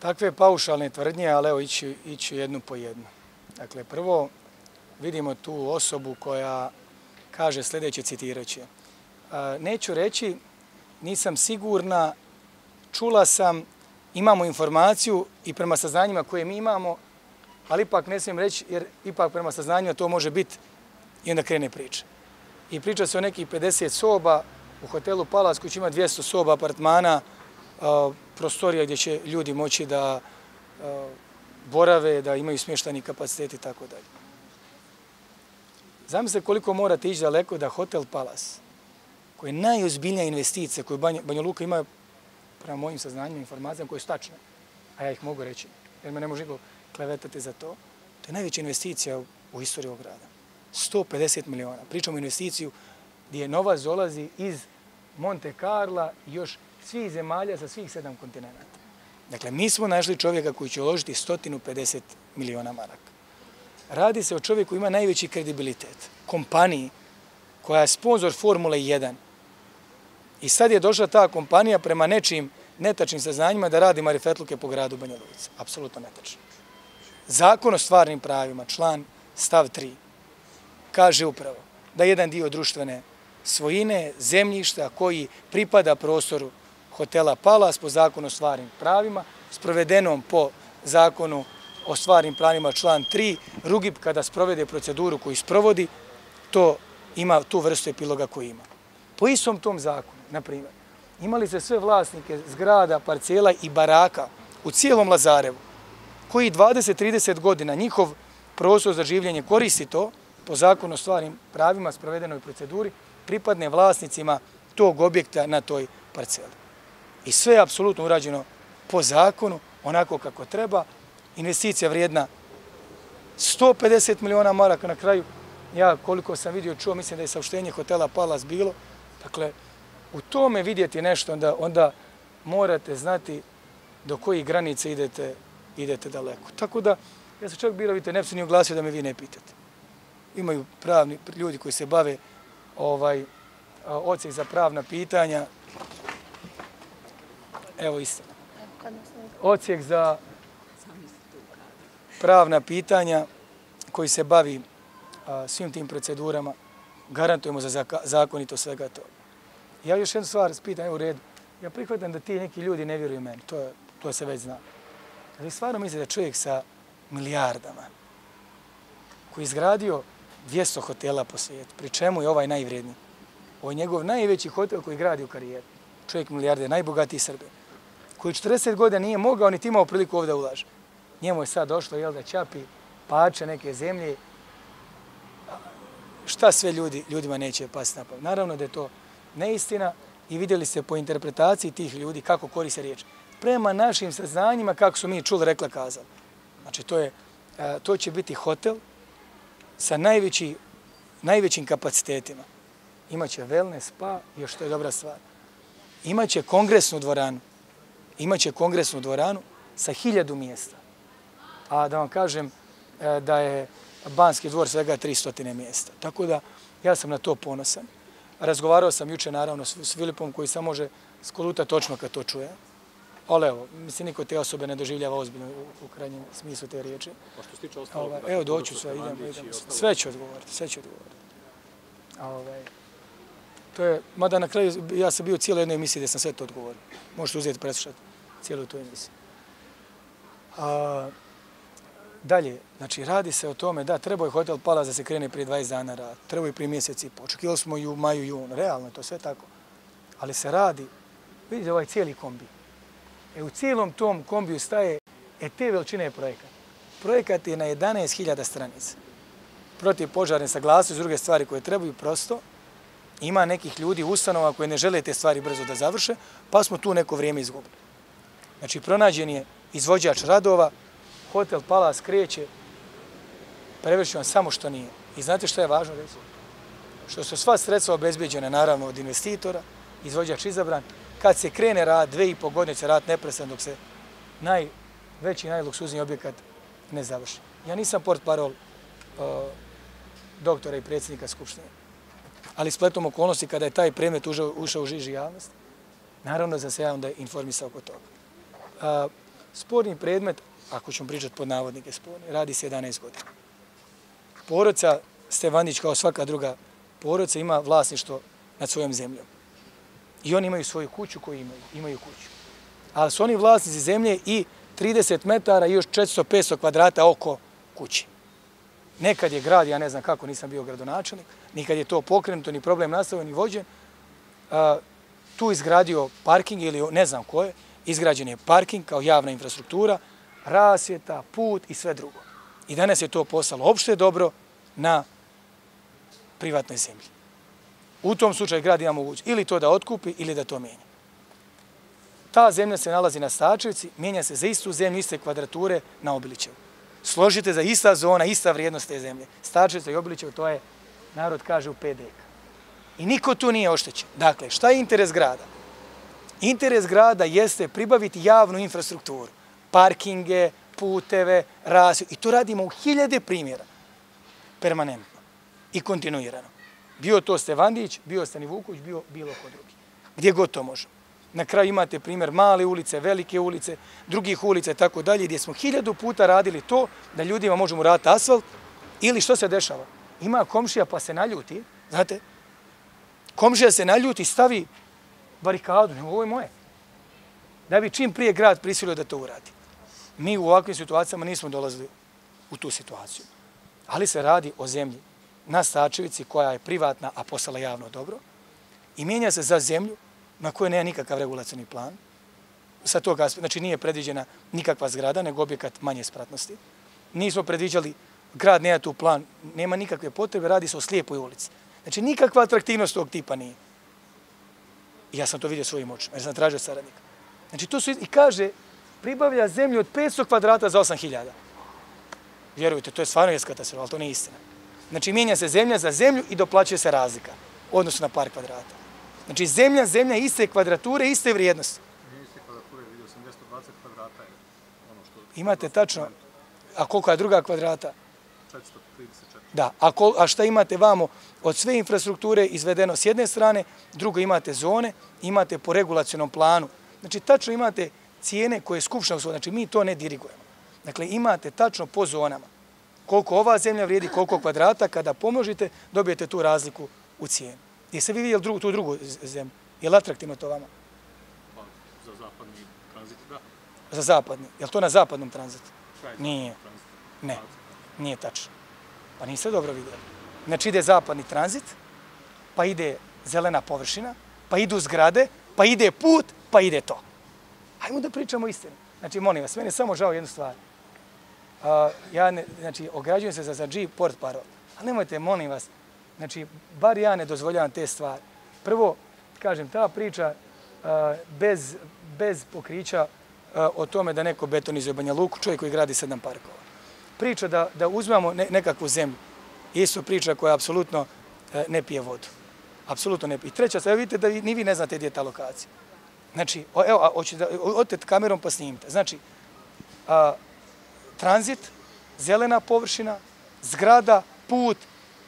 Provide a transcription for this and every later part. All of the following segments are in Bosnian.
Takve paušalne tvrdnje, ali evo ići, ići jednu po jednu. Dakle, prvo vidimo tu osobu koja kaže sljedeće citiraće. Neću reći, nisam sigurna, čula sam, imamo informaciju i prema saznanjima koje mi imamo, ali ipak ne smijem reći, jer ipak prema saznanjima to može biti i onda krene priča. I priča se o nekih 50 soba u hotelu Palas koji će ima 200 soba apartmana, prostorija gdje će ljudi moći da borave, da imaju smještani kapacitet i tako dalje. Zamislite koliko morate ići daleko da Hotel Palace, koji je najozbiljnija investicija koju Banja Luka ima prema mojim saznanjima, informacijama koje su tačne, a ja ih mogu reći, jer me ne može niko klevetati za to, to je najveća investicija u istoriji ovog grada. 150 miliona. Pričamo o investiciju gdje novac dolazi iz Monte Carla i još svih zemalja sa svih sedam kontinenta. Dakle, mi smo našli čovjeka koji će uložiti 150 miliona maraka. Radi se o čovjeku koji ima najveći kredibilitet. Kompaniji koja je sponsor Formule 1. I sad je došla ta kompanija prema nečim netačnim saznanjima da radi marifetluke po gradu Banja Luvica. Apsolutno netačno. Zakon o stvarnim pravima, član stav 3, kaže upravo da jedan dio društvene svojine, zemljišta koji pripada prostoru hotela Palas po zakonu o stvarnim pravima, sprovedenom po zakonu o stvarnim pravima član 3, Rugib kada sprovede proceduru koju sprovodi, to ima tu vrstu epiloga koji ima. Po istom tom zakonu, na primjer, imali se sve vlasnike zgrada, parcela i baraka u cijelom Lazarevu, koji 20-30 godina njihov prostor za življenje koristi to, po zakonu o stvarnim pravima, sprovedenoj proceduri, pripadne vlasnicima tog objekta na toj parceli. I sve je apsolutno urađeno po zakonu, onako kako treba. Investicija vrijedna 150 miliona maraka na kraju. Ja koliko sam vidio, čuo, mislim da je saopštenje hotela Palace bilo. Dakle, u tome vidjeti nešto, onda, onda morate znati do kojih granice idete, idete daleko. Tako da, ja sam čak bilo, vidite, ne bi se ni oglasio da me vi ne pitate. Imaju pravni ljudi koji se bave ovaj ocijek za pravna pitanja. Evo isto. Ocijek za pravna pitanja koji se bavi svim tim procedurama. Garantujemo za zakonito svega to. Ja još jednu stvar spitam, evo u redu. Ja prihvatam da ti neki ljudi ne vjeruju meni. To, je, to se već zna. Ali stvarno misli da čovjek sa milijardama koji je izgradio 200 hotela po svijetu, pri čemu je ovaj najvrijedniji. Ovo je njegov najveći hotel koji gradi u karijeru. Čovjek milijarde, najbogatiji Srbe. Koji 40 godina nije mogao, niti imao priliku ovdje ulaže. Njemu je sad došlo, jel da čapi pače neke zemlje. Šta sve ljudi, ljudima neće pasti na pamet? Naravno da je to neistina i vidjeli ste po interpretaciji tih ljudi kako koriste riječ. Prema našim saznanjima, kako su mi čuli, rekla, kazali. Znači, to, je, e, to će biti hotel sa najveći, najvećim kapacitetima. Imaće wellness, spa, još to je dobra stvar. Imaće kongresnu dvoranu. Imaće kongresnu dvoranu sa hiljadu mjesta. A da vam kažem e, da je Banski dvor svega 300 mjesta. Tako da ja sam na to ponosan. Razgovarao sam juče naravno s Filipom koji sam može skoluta točno kad to čuje. Ali evo, mislim, niko te osobe ne doživljava ozbiljno u, u krajnjem smislu te riječi. Pa što se tiče ostalo... Ovaj, evo, doću sve, idem, idem. Sve ću odgovoriti, sve ću odgovoriti. Ovaj, to je, mada na kraju, ja sam bio u cijeloj jednoj emisiji gdje sam sve to odgovorio. Možete uzeti preslušati cijelu tu emisiju. A, dalje, znači, radi se o tome, da, trebao je hotel Palaz da se krene prije 20 dana rad, treba je prije mjeseci, očekivali smo i u maju, jun, realno to sve tako. Ali se radi, vidite ovaj cijeli kombi, E u cijelom tom kombiju staje e te veličine projekat. Projekat je na 11.000 stranica. Protiv požarne saglasnosti, druge stvari koje trebaju prosto. Ima nekih ljudi, ustanova koje ne žele te stvari brzo da završe, pa smo tu neko vrijeme izgubili. Znači, pronađen je izvođač radova, hotel Palas kreće, prevršio samo što nije. I znate što je važno reći? Što su sva sredstva obezbeđene, naravno, od investitora, izvođač izabran, kad se krene rad, dve i po godine će rad neprestan dok se najveći, najluksuzniji objekat ne završi. Ja nisam port parol doktora i predsjednika Skupštine, ali spletom okolnosti kada je taj predmet ušao, u žiži javnost, naravno da se ja onda informisao oko toga a, Sporni predmet, ako ćemo pričati pod navodnike sporni, radi se 11 godina. Poroca Stevanić, kao svaka druga poroca ima vlasništvo nad svojom zemljom. I oni imaju svoju kuću koju imaju, imaju kuću. Ali su oni vlasnici zemlje i 30 metara i još 400-500 kvadrata oko kuće. Nekad je grad, ja ne znam kako, nisam bio gradonačelnik, nikad je to pokrenuto, ni problem nastavio, ni vođen, tu izgradio parking ili ne znam koje, izgrađen je parking kao javna infrastruktura, rasvjeta, put i sve drugo. I danas je to postalo opšte dobro na privatnoj zemlji. U tom slučaju grad ima mogućnost ili to da otkupi ili da to mijenja. Ta zemlja se nalazi na Stačevici, mijenja se za istu zemlju, iste kvadrature na Obilićevu. Složite za ista zona, ista vrijednost te zemlje. Stačevica i Obilićevu, to je, narod kaže, u PDK. I niko tu nije oštećen. Dakle, šta je interes grada? Interes grada jeste pribaviti javnu infrastrukturu. Parkinge, puteve, rasiju. I to radimo u hiljade primjera. Permanentno. I kontinuirano. Bio to Stevandić, bio Stani Vuković, bio bilo ko drugi. Gdje god to možemo. Na kraju imate primjer male ulice, velike ulice, drugih ulica i tako dalje, gdje smo hiljadu puta radili to da ljudima možemo raditi asfalt. Ili što se dešava? Ima komšija pa se naljuti, znate, komšija se naljuti, stavi barikadu, nego ovo je moje. Da bi čim prije grad prisilio da to uradi. Mi u ovakvim situacijama nismo dolazili u tu situaciju. Ali se radi o zemlji na Stačevici koja je privatna, a postala javno dobro. I mijenja se za zemlju na kojoj nema nikakav regulacijni plan. Sa toga, znači nije predviđena nikakva zgrada, nego objekat manje spratnosti. Nismo predviđali, grad nema tu plan, nema nikakve potrebe, radi se o slijepoj ulici. Znači, nikakva atraktivnost tog tipa nije. I ja sam to vidio svojim očima, jer sam tražio saradnika. Znači, to su, i kaže, pribavlja zemlju od 500 kvadrata za 8000. Vjerujte, to je stvarno jes katastrofa, ali to nije istina. Znači, mijenja se zemlja za zemlju i doplaćuje se razlika, odnosno na par kvadrata. Znači, zemlja, zemlja, iste kvadrature, iste vrijednosti. Nije iste kvadrature, vidio sam 220 kvadrata je ono što... Imate tačno, a koliko je druga kvadrata? 434. Da, a, kol, a šta imate vamo od sve infrastrukture izvedeno s jedne strane, drugo imate zone, imate po regulacijonom planu. Znači, tačno imate cijene koje je skupšna usvoj, znači mi to ne dirigujemo. Dakle, imate tačno po zonama koliko ova zemlja vrijedi, koliko kvadrata, kada pomnožite, dobijete tu razliku u cijenu. Jeste vi vidjeli drugu, tu drugu zemlju? Je li atraktivno to vama? Pa, za zapadni tranzit, da. Za zapadni. Je li to na zapadnom tranzitu? Nije. Ne, nije tačno. Pa niste dobro vidjeli. Znači ide zapadni tranzit, pa ide zelena površina, pa idu zgrade, pa ide put, pa ide to. Hajmo da pričamo istinu. Znači, molim vas, mene samo žao jednu stvar. Uh, ja ne, znači, ograđujem se za, za G port parol. Ali nemojte, molim vas, znači, bar ja ne dozvoljavam te stvari. Prvo, kažem, ta priča uh, bez, bez pokrića uh, o tome da neko betonizuje Banja Luku, čovjek koji gradi sedam parkova. Priča da, da uzmemo ne, nekakvu zemlju, isto priča koja apsolutno e, ne pije vodu. Apsolutno ne pije. I treća, stvar, vidite da vi, ni vi ne znate gdje je ta lokacija. Znači, o, evo, a, hoćete da otete kamerom pa snimite. Znači, a, tranzit, zelena površina, zgrada, put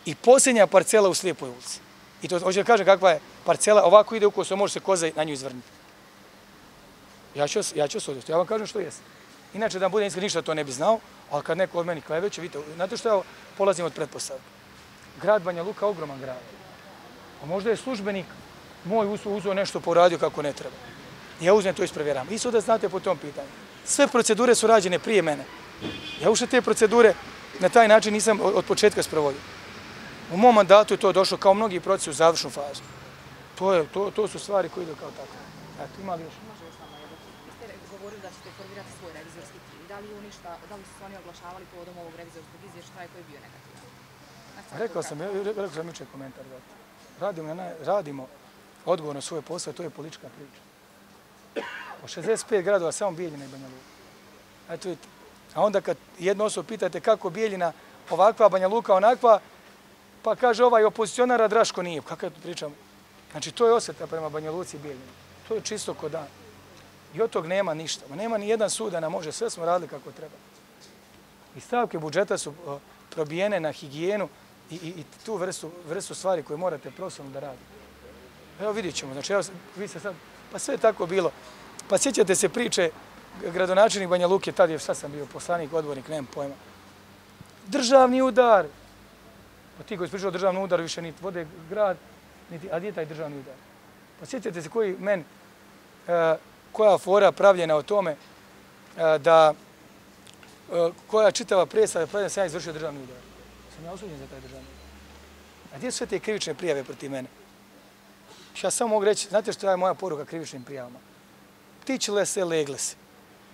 i posljednja parcela u slijepoj ulici. I to hoće da kaže kakva je parcela, ovako ide u može se koza na nju izvrniti. Ja ću, ja ću se ja vam kažem što jeste. Inače, da budem iskren, ništa to ne bi znao, ali kad neko od meni kleveće, vidite, znate što ja polazim od pretpostavka. Grad Banja Luka, ogroman grad. A možda je službenik moj uzeo nešto poradio kako ne treba. Ja uzmem to ispravjeram. I da znate po tom pitanju. Sve procedure su rađene prije mene. Ja ušte te procedure na taj način nisam od početka sprovodio. U mom mandatu je to došlo kao mnogi procesi u završnu fazu. To, je, to, to su stvari koje idu kao tako. Eto, ima li još? Može još samo jedno govorili da ćete formirati svoj revizorski tim. Da li, oni šta, da li su oni oglašavali povodom ovog revizorskog izvještaja koji je bio negativan? Rekao sam, rekao sam jučer komentar. Radimo, na, radimo odgovorno svoje posao, to je politička priča. O 65 gradova samo Bijeljina i Banja Luka. Eto vidite. A onda kad jedno osobu pitate kako Bijeljina ovakva, Banja Luka onakva, pa kaže ovaj opozicionara Draško nije. Je to pričam? Znači to je osjeta prema Banja Luci i Bijeljina. To je čisto kod dan. I od tog nema ništa. Ma nema ni jedan sud da nam može. Sve smo radili kako treba. I stavke budžeta su probijene na higijenu i, i, i tu vrstu, vrstu stvari koje morate profesionalno da radite. Evo vidjet ćemo. Znači, evo, vi se sad, pa sve je tako bilo. Pa sjećate se priče gradonačelnik Banja Luke, tad je, šta sam bio, poslanik, odbornik, nemam pojma. Državni udar. Pa ti koji pričao o državnom udaru više niti vode grad, niti, a gdje je taj državni udar? Pa sjećate se koji men, e, koja fora pravljena o tome da e, koja čitava predstava pravljena sam ja izvršio državni udar. Sam ja osuđen za taj državni udar. A gdje su sve te krivične prijave protiv mene? Ja samo mogu reći, znate što je moja poruka krivičnim prijavama? Ptičile se, legle se.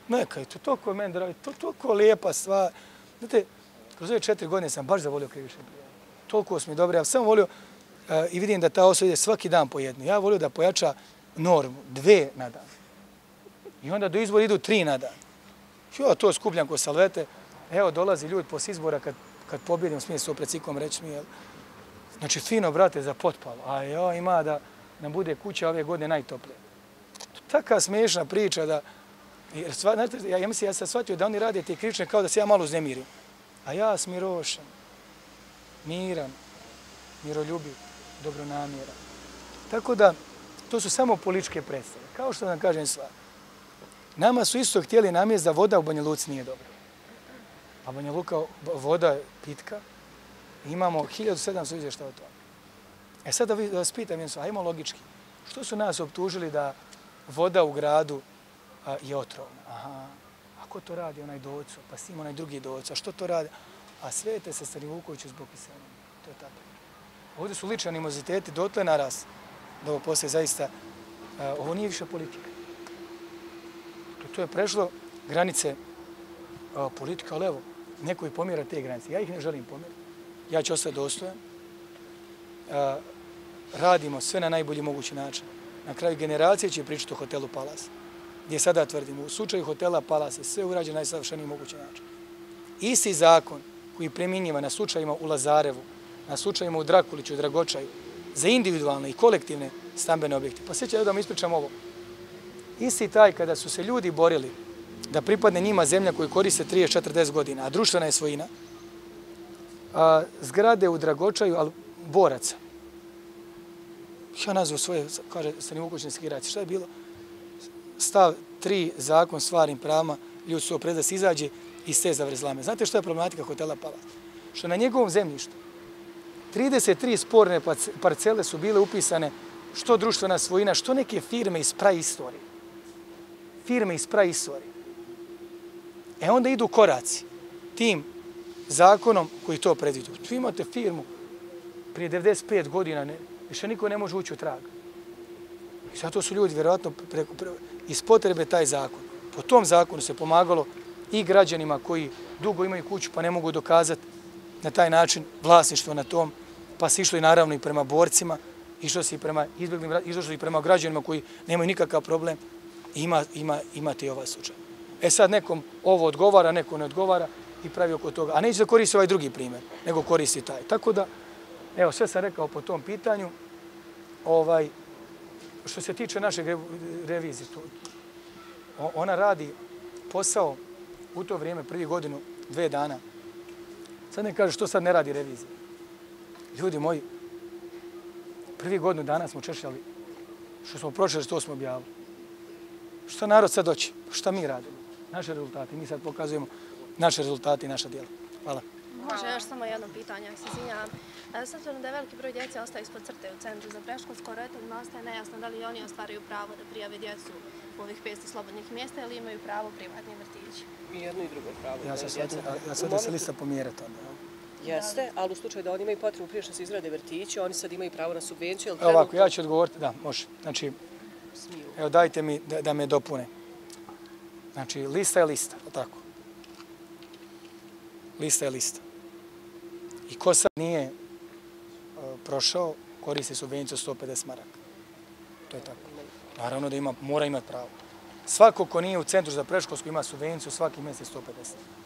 Neka je to toliko meni dravi, to toliko lijepa stvar. Znate, kroz ove četiri godine sam baš zavolio krivične prijave. Toliko smo dobro, dobre, ja sam volio uh, i vidim da ta osoba ide svaki dan po jednu. Ja volio da pojača normu, dve na dan. I onda do izbora idu tri na dan. Ja to skupljam ko salvete. Evo, dolazi ljudi posle izbora kad, kad pobjedim, smije se opred cikom reći mi, jel? Znači, fino, brate, za potpal. A jo, ima da nam bude kuća ove godine najtoplije. Taka smiješna priča da... Jer sva, znači, ja, ja mislim, ja sam shvatio da oni rade te krične kao da se ja malo uznemirim. A ja smirošan, miran, miroljubiv, dobronamjeran. Tako da, to su samo političke predstave. Kao što vam kažem sva. Nama su isto htjeli namjest da voda u Banja Luci nije dobra. A Banja Luka, voda je pitka. Imamo 1700 izvješta o tome. E sad da, vi, vas pitam, jesu, ajmo logički. Što su nas optužili da voda u gradu a, je otrovna? Aha, a ko to radi? Onaj docu, pa s njim onaj drugi docu. A što to radi? A svete se Stani Vukoviću zbog pisanja. To je tako. Ovdje su lični animoziteti dotle naras da ovo poslije zaista, a, ovo nije više politika. To, to je prešlo granice a, politika, ali evo, neko je pomjera te granice. Ja ih ne želim pomjerati. Ja ću ostati dostojan. A, radimo sve na najbolji mogući način. Na kraju generacije će pričati o hotelu Palas, gdje sada tvrdimo, u slučaju hotela Palas je sve urađeno na najsavršeniji mogući način. Isti zakon koji primjenjiva na slučajima u Lazarevu, na slučajima u Drakuliću i Dragočaju, za individualne i kolektivne stambene objekte. Pa sjećaj da vam ispričam ovo. Isti taj kada su se ljudi borili da pripadne njima zemlja koju koriste 30-40 godina, a društvena je svojina, a, zgrade u Dragočaju, ali boraca, ja nazvao svoje, kaže, sa nemogućne skiracije. Šta je bilo? Stav tri, zakon, stvarnim pravima, ljudi su opred da se izađe iz te zavrzlame. Znate što je problematika hotela Palac? Što na njegovom zemljištu 33 sporne parcele su bile upisane što društvena svojina, što neke firme iz praistorije. Firme iz praistorije. E onda idu koraci tim zakonom koji to predvidu. Tu imate firmu prije 95 godina, ne, više niko ne može ući u trag. I zato su ljudi vjerojatno preko, preko, iz potrebe taj zakon. Po tom zakonu se pomagalo i građanima koji dugo imaju kuću pa ne mogu dokazati na taj način vlasništvo na tom, pa se išlo i naravno i prema borcima, išlo se i prema izbjeglim, išlo se i prema građanima koji nemaju nikakav problem, ima, ima, imate i ovaj slučaj. E sad nekom ovo odgovara, neko ne odgovara i pravi oko toga. A neće da koristi ovaj drugi primjer, nego koristi taj. Tako da, Evo, sve sam rekao po tom pitanju. Ovaj, što se tiče našeg revizije, ona radi posao u to vrijeme, prvi godinu, dve dana. Sad ne kaže što sad ne radi revizija. Ljudi moji, prvi godinu dana smo češljali, što smo prošli, što smo objavili. Što narod sad doći? Šta mi radimo? Naše rezultate. Mi sad pokazujemo naše rezultate i naša djela. Hvala. Može još samo jedno pitanje, se izvinjavam. E, s obzirom da je veliki broj djece ostaje ispod crte u centru za preškolsko roditeljima, ostaje nejasno da li oni ostvaraju pravo da prijave djecu u ovih 500 slobodnih mjesta ili imaju pravo privatni vrtići. I jedno i drugo pravo. Ja sam sad, da se lista pomjera to. Jeste, ali u slučaju da oni imaju potrebu prije što se izrade vrtići, oni sad imaju pravo na subvenciju. Evo ovako, ja ću odgovoriti, da, može. Znači, evo dajte mi da, da me dopune. Znači, lista je lista, tako? Lista je lista. I ko sad nije e, prošao, koristi subvenciju 150 maraka. To je tako. Naravno da ima, mora imati pravo. Svako ko nije u centru za preškolsku ima subvenciju svaki mjesec 150.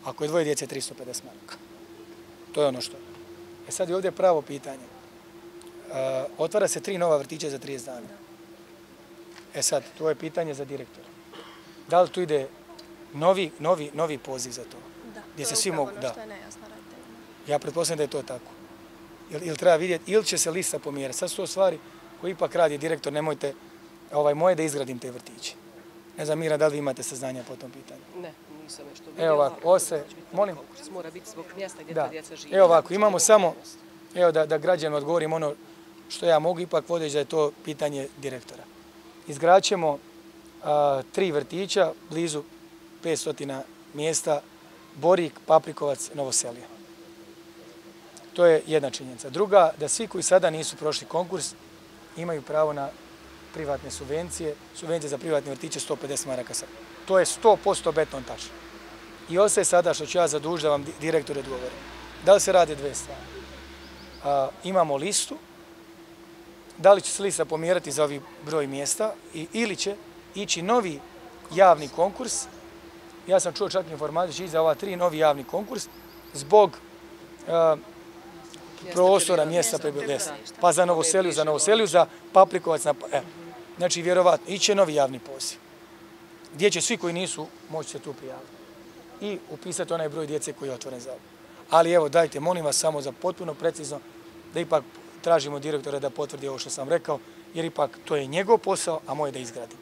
Ako je dvoje djece, 350 maraka. To je ono što. E sad je ovdje pravo pitanje. Uh, otvara se tri nova vrtića za 30 dana. E sad, to je pitanje za direktora. Da li tu ide novi, novi, novi poziv za to? Da, Gdje to se je svi upravo mogu, ono da. što je nejasno raditi. Ja pretpostavljam da je to tako. Ili, ili treba vidjeti, ili će se lista pomjerati. Sad su to stvari koje ipak radi direktor, nemojte ovaj, moje da izgradim te vrtiće. Ne znam, Mira, da li vi imate saznanja po tom pitanju? Ne, nisam nešto vidjela. Evo ovako, ovo se, molim, konkurs. Mora biti zbog mjesta gdje Da. ta djeca žive. Evo ovako, imamo samo, evo da, da građanima odgovorim ono što ja mogu, ipak vodeći da je to pitanje direktora. Izgraćemo a, tri vrtića, blizu 500 mjesta, Borik, Paprikovac, Novoselija. To je jedna činjenica. Druga, da svi koji sada nisu prošli konkurs imaju pravo na privatne subvencije, subvencije za privatne vrtiće 150 maraka sad. To je 100% beton tačno. I ostaje sada što ću ja zadužiti da vam direktore direktor odgovorim. Da li se rade dve stvari? A, imamo listu, da li će se lista pomjerati za ovi broj mjesta i, ili će ići novi javni konkurs. Ja sam čuo čak informaciju da će ići za ova tri novi javni konkurs zbog Mjesta prostora, mjesta prebivališta. Pa za Novoseliju, za Novoseliju, za Paprikovac. Na, e. Znači, vjerovatno, iće novi javni poziv. Gdje će svi koji nisu moći se tu prijaviti. I upisati onaj broj djece koji je otvoren za ovo. Ali evo, dajte, molim vas samo za potpuno precizno da ipak tražimo direktora da potvrdi ovo što sam rekao, jer ipak to je njegov posao, a moj je da izgradi.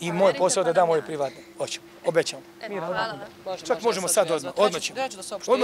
I moj Verujte, posao da pa dam ja. privatne. Hoćemo, obećamo. Eto, hvala Čak možemo sad odmah, odmah ćemo.